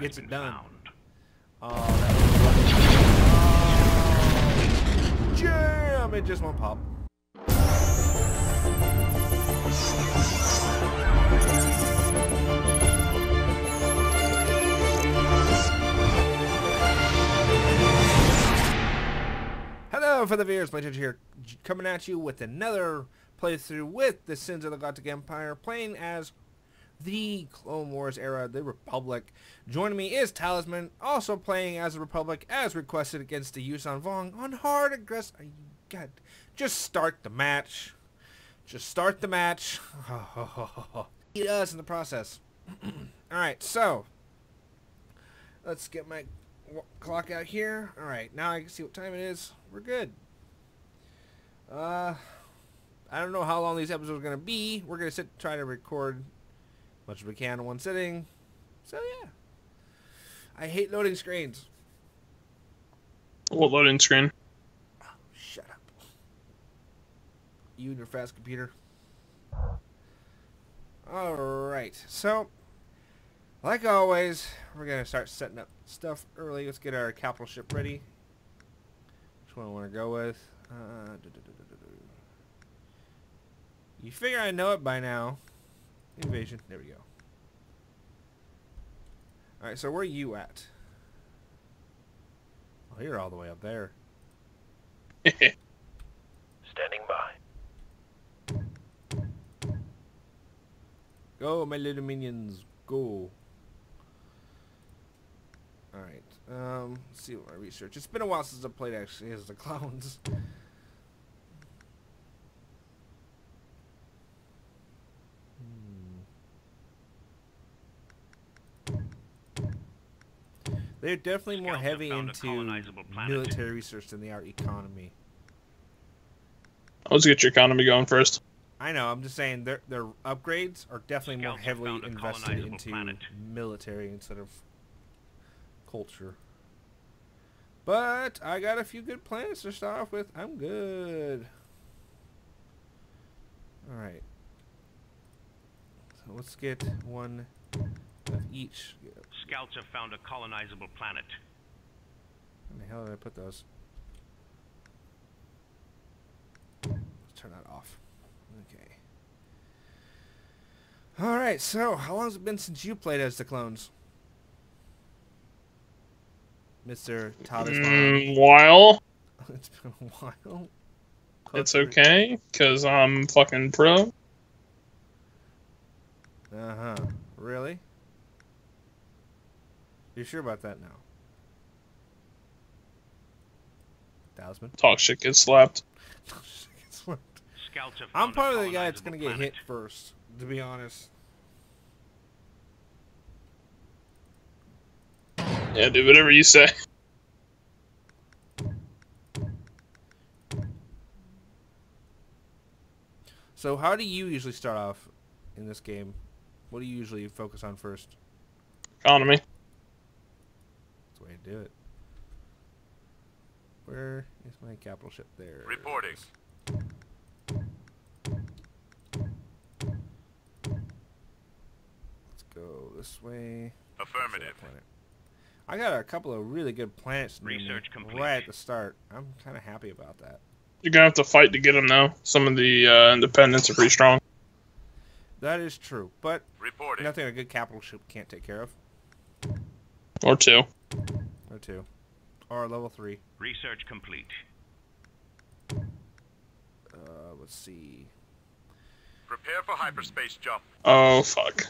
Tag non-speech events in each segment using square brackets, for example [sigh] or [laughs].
gets it done. Oh, oh, jam! It just won't pop. Hello, for the viewers, my here, coming at you with another playthrough with the Sins of the Galactic Empire, playing as the Clone Wars era, the Republic. Joining me is Talisman, also playing as the Republic, as requested against the Yuuzhan Vong on hard aggressive. God, just start the match. Just start the match. [laughs] he does in the process. [clears throat] All right, so let's get my clock out here. All right, now I can see what time it is. We're good. Uh, I don't know how long these episodes are gonna be. We're gonna sit try to record much as we can in one sitting. So yeah, I hate loading screens. What loading screen? Shut up. You and your fast computer. Alright, so, like always, we're going to start setting up stuff early. Let's get our capital ship ready. Which one I want to go with? Uh, you figure I know it by now. Invasion. There we go. Alright, so where are you at? Oh, you're all the way up there. [laughs] Standing by. Go, my little minions, go. Alright, um, let's see what my research. It's been a while since I played actually as the [laughs] clowns. They're definitely more heavy into military research than they are economy. Let's get your economy going first. I know. I'm just saying their their upgrades are definitely more Scouts have heavily invested into planet. military instead of culture. But I got a few good planets to start off with. I'm good. All right. So let's get one of each. Scouts have found a colonizable planet. Where the hell did I put those? Let's turn that off. Okay. Alright, so how long has it been since you played as the clones? Mr. Talisman. Mm, while [laughs] it's been a while. it's okay, cause I'm fucking pro. Uh-huh. Really? You sure about that now? Talisman? Talk shit gets slapped. Scouts have I'm found probably the guy that's gonna get planet. hit first, to be honest. Yeah, do whatever you say. So how do you usually start off in this game? What do you usually focus on first? Economy. That's the way to do it. Where is my capital ship? There. Reporting. Let's go this way. Affirmative. Planet. I got a couple of really good planets near me Research complete. right at the start. I'm kind of happy about that. You're gonna have to fight to get them though. Some of the uh, independents are pretty strong. That is true, but Reporting. nothing a good capital ship can't take care of. Or two. Or two. Or level three. Research complete. Uh, let's see. Prepare for hyperspace jump. Oh fuck.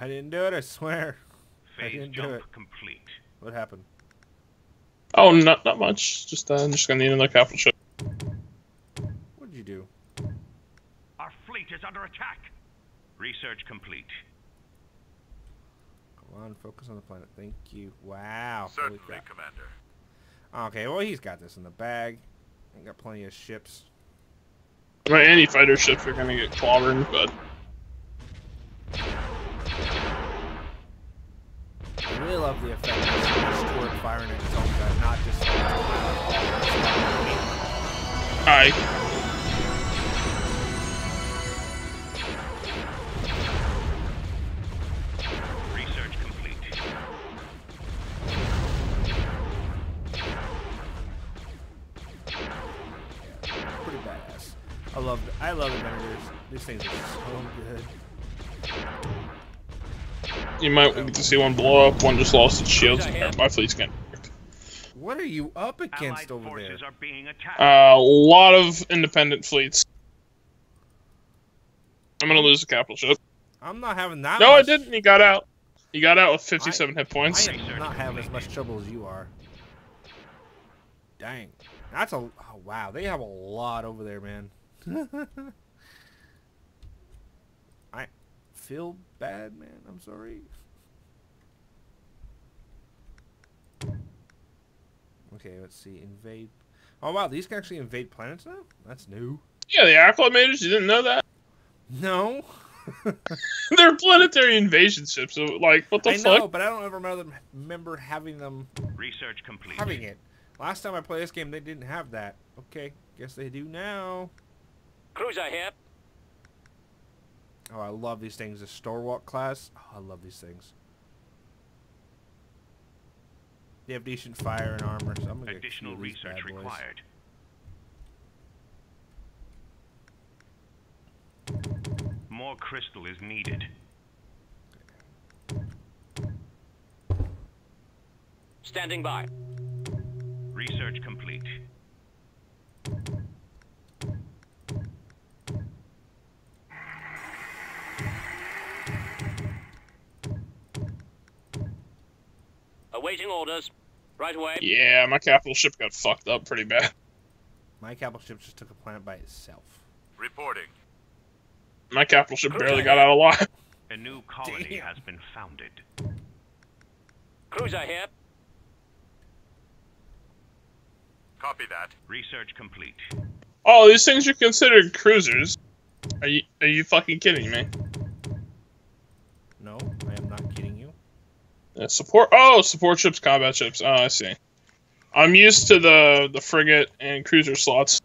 I didn't do it, I swear. I Phase didn't do jump it. complete. What happened? Oh, not not much. Just uh, just gonna need another capital ship. What did you do? Our fleet is under attack. Research complete. Come on, focus on the planet. Thank you. Wow. holy crap. Commander. Okay, well, he's got this in the bag. I got plenty of ships. My anti-fighter ships are gonna get clobbered, but I really love the effect of Stuart firing at his own gun, not just. I love I love the Venators. These things are so good. You might get to see one blow up. One just lost its shields. My fleet's getting. wrecked. What are you up Allied against over there? forces are being. Uh, a lot of independent fleets. I'm gonna lose the capital ship. I'm not having that. No, I didn't. He got out. He got out with 57 hit points. I am not having as much trouble as you are. Dang. That's a oh, wow. They have a lot over there, man. [laughs] I feel bad, man. I'm sorry. Okay, let's see. Invade. Oh wow, these can actually invade planets now. That's new. Yeah, the acclamators. You didn't know that? No, [laughs] They're planetary invasion ships. So, like, what the I fuck? know, but I don't ever remember having them Research complete. having it. Last time I played this game, they didn't have that. Okay, guess they do now. Cruiser here. Oh, I love these things. The Stalwart class. Oh, I love these things. They have decent fire and armor, so I'm gonna get a few Additional of these research bad boys. required. More crystal is needed. Standing by. Research complete. Awaiting orders. Right away. Yeah, my capital ship got fucked up pretty bad. My capital ship just took a planet by itself. Reporting. My capital ship barely got out alive. [laughs] A new colony Damn. has been founded. Cruiser here. Copy that. Research complete. Oh, these things are considered cruisers. Are you are you fucking kidding me? No, I am not kidding you. Yeah, support. Oh, support ships, combat ships. Oh, I see. I'm used to the the frigate and cruiser slots.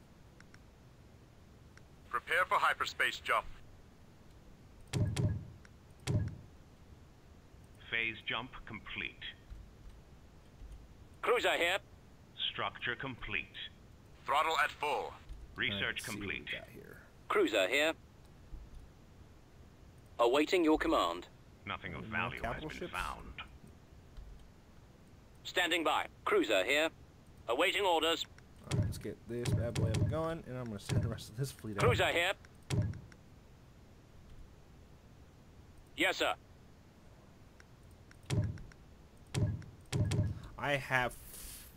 Prepare for hyperspace jump. Phase jump complete. Cruiser here. Structure complete. Throttle at full. Research Let's see what we complete. got here. Cruiser here. Awaiting your command. Nothing of value has been ships? found. Standing by. Cruiser here. Awaiting orders. Alright, let's get this bad boy up and going, and I'm gonna send the rest of this fleet out. Cruiser here. Yes, sir. I have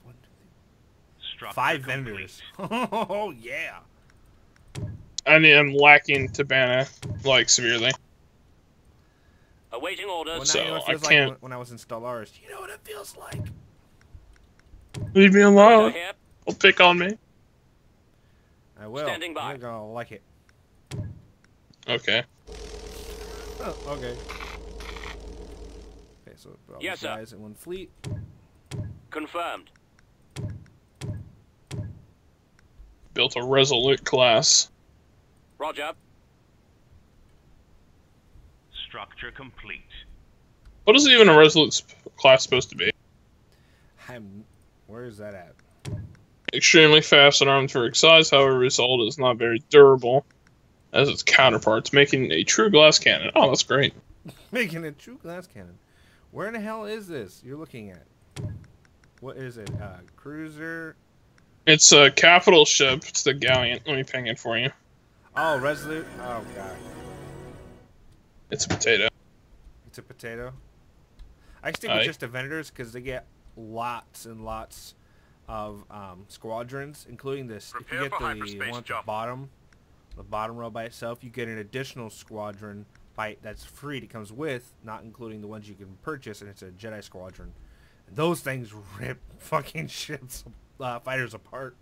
one, two, Structure three, five complete. Venators. [laughs] oh yeah. I am lacking Tibanna like severely. Awaiting Well, orders. now So, you know I feels can't- like when, when I was in Stellaris. You know what it feels like. Leave me alone. Don't pick on me. I will. Standing by. You're gonna like it. Okay. Oh, okay. Okay, so put all Yes, these sir. guys in one fleet. Confirmed. Built a resolute class. Roger. Structure complete. What is even a resolute class supposed to be? I'm. Where is that at? Extremely fast and armed for its size, however, result is not very durable as its counterparts, making a true glass cannon. Oh, that's great. [laughs] Making a true glass cannon. Where in the hell is this you're looking at? What is it? Uh, cruiser. It's a capital ship. It's the Galleon. Let me ping it for you. Oh, resolute. Oh god, It's a potato. it's a potato. I stick with just the Venators because they get lots and lots of um, squadrons, including this. If you get the one at the bottom, the bottom row by itself, you get an additional squadron by that's free. It comes with, not including the ones you can purchase, and it's a Jedi squadron. And those things [laughs] rip fucking ships, uh, fighters apart.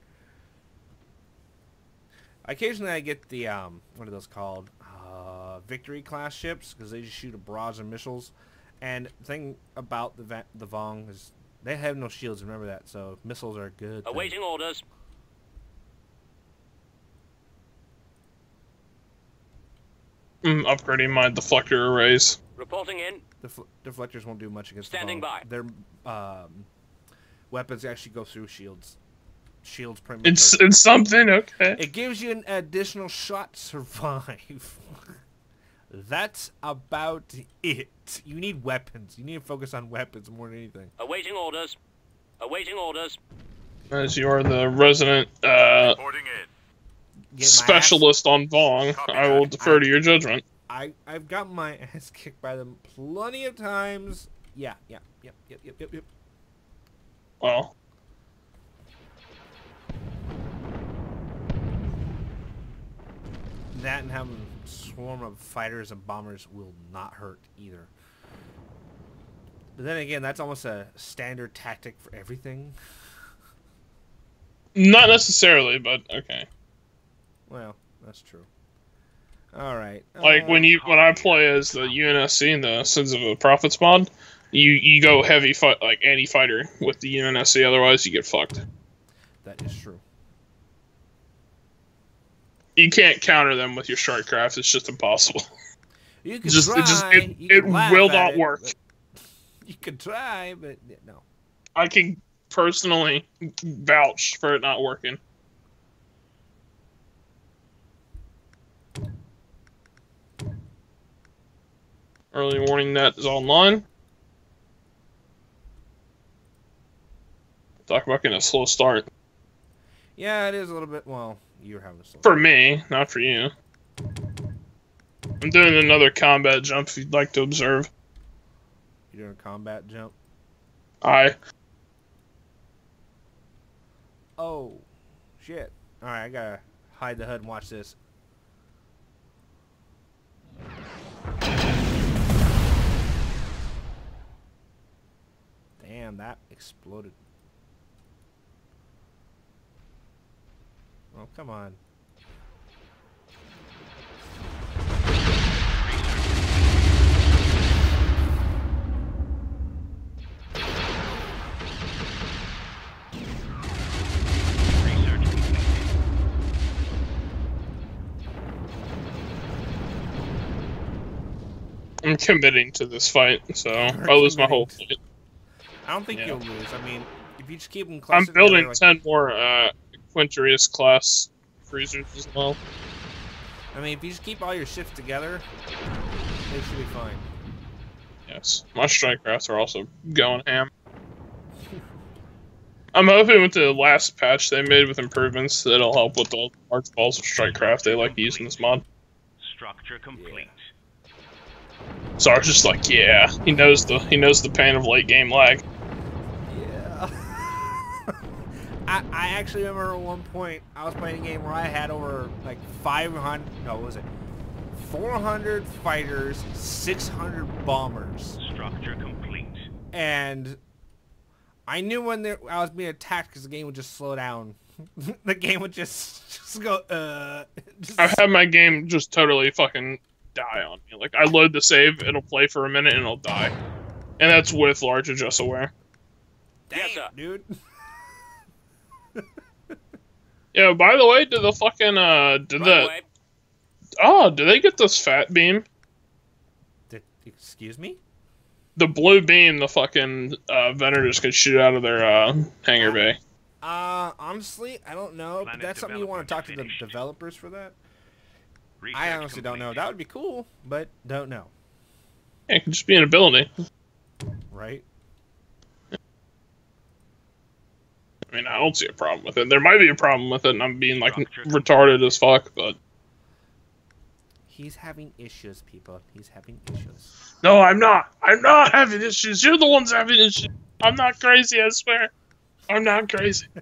Occasionally, I get the um, what are those called? Victory class ships because they just shoot a barrage of missiles. And the thing about the Va- the Vong is they have no shields. Remember that. So missiles are a good. thing. Orders. Mm, upgrading my deflector arrays. Reporting in. Defl- deflectors won't do much against Standing the by. Their um, weapons actually go through shields. shields pretty much. It's it's something. Okay. it gives you an additional shot [laughs] survive. That's about it. You need weapons. You need to focus on weapons more than anything. Awaiting orders. Awaiting orders. As you are the resident uh, Reporting in. Ass- specialist on Vong, I will defer to your judgment. I I've got my [laughs] ass kicked by them plenty of times. Yeah, yeah, yep, yep, yep, yep, yep. Well, That and having a swarm of fighters and bombers will not hurt either. But then again, that's almost a standard tactic for everything. not necessarily, but okay. Well, that's true. All right. Like uh, when you when I play as the UNSC in the Sins of the Prophets mod, you you go heavy fight like anti fighter with the UNSC. Otherwise, you get fucked. that is true. You can't counter them with your strikecraft. It's just impossible. [laughs] You can just try. it just it, it will not it, work. You could try, but no. I can personally vouch for it not working. Early warning net is online. Talk about getting a slow start. Yeah, it is a little bit. Well, you're having a slow. For me, not for you. I'm doing another combat jump if you'd like to observe. You're doing a combat jump. I Oh, shit. All right, I gotta hide the HUD and watch this. Damn, that exploded. Oh, come on. [laughs] I'm committing to this fight, so I lose my whole committing. fleet. I don't think Yeah. you'll lose. I mean, if you just keep them close I'm together, building like- ten more uh Quinterius class freezers as well. I mean, if you just keep all your ships together, they should be fine. Yes, my strike crafts are also going ham. I'm hoping with the last patch they made with improvements that'll help with the large balls of strike craft they like using this mod. Structure complete. So I was just like, yeah, he knows the he knows the pain of late game lag. I, I actually remember at one point I was playing a game where I had over like 500, no, what was it? 400 fighters, 600 bombers. Structure complete. And I knew when there, I was being attacked because the game would just slow down. [laughs] the game would just, just go, uh. [laughs] Just, I've had my game just totally fucking die on me. Like I load the save, it'll play for a minute and it'll die. And that's with large adjust aware. damn, Yes, dude. [laughs] Yeah, by the way, did the fucking uh did Right the away. oh, did they get this fat beam? Did- excuse me? The blue beam the fucking uh Venators could shoot out of their uh hangar bay. Uh, honestly, I don't know. But that's something you want to talk to the developers for that. Research I honestly don't know. That would be cool, but don't know. Yeah, it could just be an ability. Right? I mean, I don't see a problem with it. There might be a problem with it, and I'm being like Structure. retarded as fuck. But He's having issues, people. He's having issues. no, I'm not. I'm not having issues. You're the ones having issues. I'm not crazy. I swear. I'm not crazy. [laughs]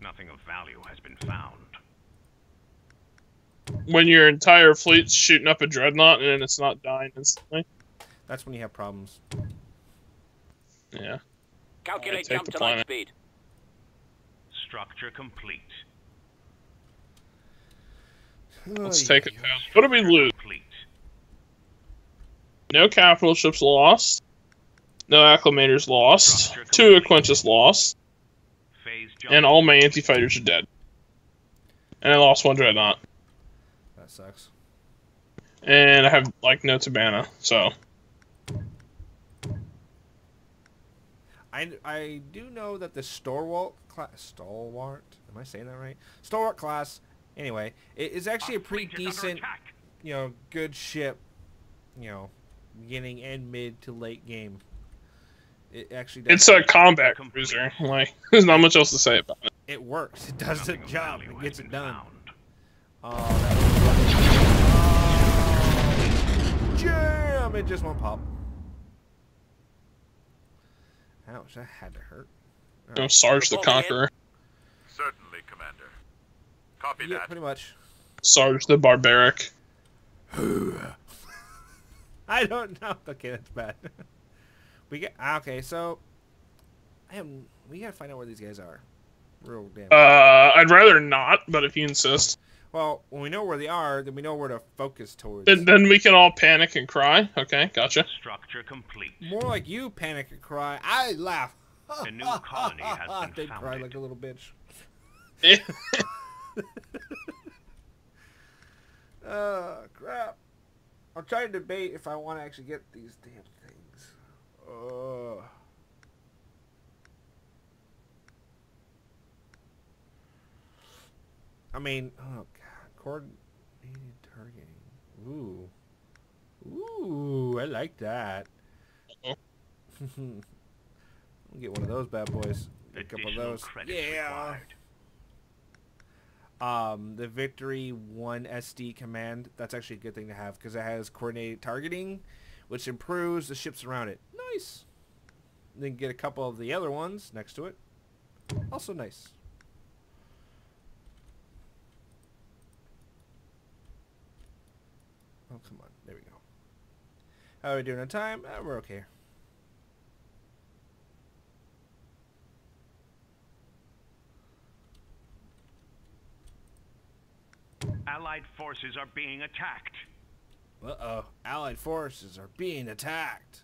Nothing of value has been found. When your entire fleet's shooting up a dreadnought and it's not dying instantly. That's when you have problems. Yeah. Calculate take jump to light speed. Structure complete. Let's take it oy, down. What do we lose? No capital ships lost. No acclamators lost. Two Aquintus lost. Phase jump. And all my anti-fighters are dead. And I lost one dreadnought. That sucks. And I have, like, no Tibanna, so... I I, I do know that the Stalwart class, Stalwart, am I saying that right? Stalwart class, anyway, it is actually a ah, pretty fleet is under decent, you know, good ship, you know, beginning and mid to late game. It actually does. It's a combat cruiser. Like, [laughs] there's not much else to say about it. it works. It does the Nothing of job. It gets it been done. found. Oh, that was oh, jam! It just won't pop. Ouch, that had to hurt. You know, Sarge the Conqueror, Certainly, Commander. Copy Yeah, that. pretty much. Sarge the Barbaric. [laughs] I don't know. Okay, that's bad. [laughs] we get ah, okay. So, I am. We gotta find out where these guys are. Real damn. Uh, I'd rather not, but if you insist, well, when we know where they are, then we know where to focus towards. then, then we can all panic and cry. Okay, gotcha. Structure complete. More like you panic and cry. I laugh. A new colony has [laughs] been they cry like a little bitch. Oh [laughs] [laughs] crap! I'm trying to debate if I want to actually get these damn things. Oh. I mean, oh god, coordinated targeting. Ooh, ooh, I like that. Uh-oh. I'll [laughs] get one of those bad boys. Get a couple of those. Yeah. required. Um, the Victory One SD command. That's actually a good thing to have because it has coordinated targeting, which improves the ships around it. Nice. Then get a couple of the other ones next to it. Also nice. Oh come on, there we go. How are we doing on time? Uh, we're okay. Allied forces are being attacked. Uh oh, Allied forces are being attacked.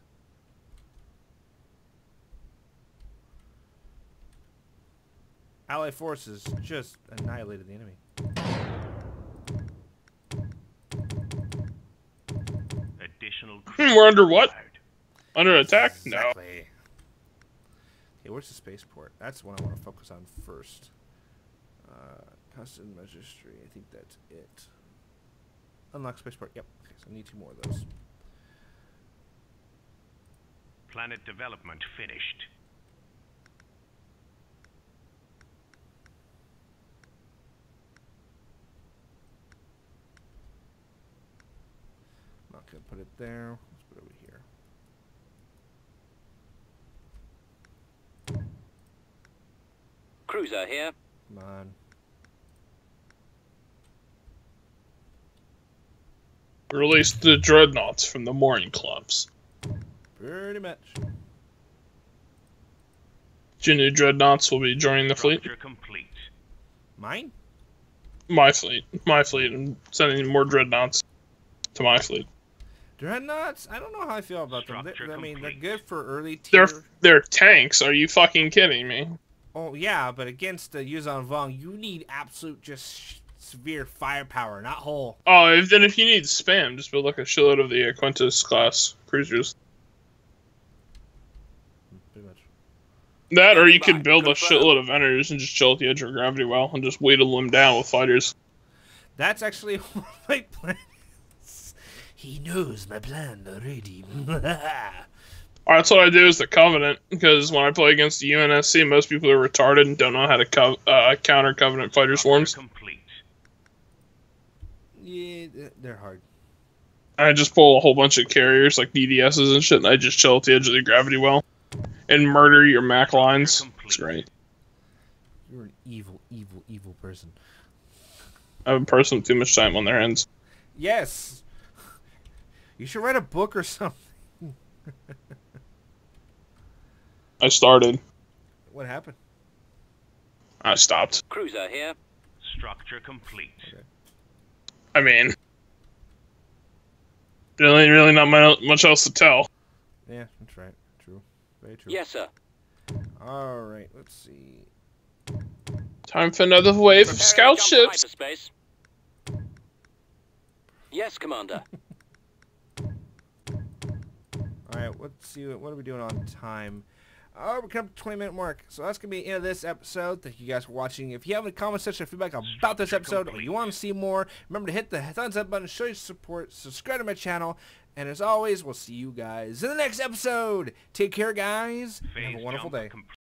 Allied forces just annihilated the enemy. Additional Hmm, we're under what? Under attack? No. Exactly. Okay, where's the spaceport? That's what I want to focus on first. Uh, custom registry. I think that's it. Unlock spaceport. Yep. Okay, so I need two more of those. Planet development finished. Gonna put it there. Let's put it over here. Cruiser here. Come on. Release the dreadnoughts from the mooring clubs. Pretty much. Two new dreadnoughts will be joining the fleet. Structure complete. Mine? My fleet. My fleet. I'm sending more dreadnoughts to my fleet. Dreadnoughts? I don't know how I feel about them. They- I mean, they're good for early tier. They're they're tanks. Are you fucking kidding me? Oh yeah, but against the Yuuzhan Vong, you need absolute just severe firepower, not whole. Oh, if, then if you need spam, just build like a shitload of the Quintus class cruisers. Pretty much. That, or you Stand by. could build a shitload of enters and just chill at the edge of gravity well and just wheedle them down with fighters. That's actually [laughs] what my plan is. He knows my plan already. [laughs] Alright, that's what I do is the Covenant, because when I play against the UNSC, most people are retarded and don't know how to co- uh, counter Covenant fighter swarms. complete. yeah, they're hard. I just pull a whole bunch of carriers like DDSs and shit, and I just chill at the edge of the gravity well and murder your Mac lines. It's great. You're an evil, evil, evil person. I have a person with too much time on their hands. Yes. You should write a book or something. I started. What happened? I stopped. Cruiser here. Structure complete. I mean, really, really not mu- much else to tell. Yeah, that's right. True. Very true. Yes, sir. All right. Let's see. Time for another wave of scout to jump to ships. Yes, Commander. [laughs] All right. Let's see. What are we doing on time? Oh, we're coming up to 20 minute mark. So that's going to be the end of this episode. Thank you guys for watching. If you have any comments, section feedback about this episode, or you want to see more, remember to hit the thumbs up button, show your support, subscribe to my channel, and as always, we'll see you guys in the next episode. Take care, guys, have a wonderful day.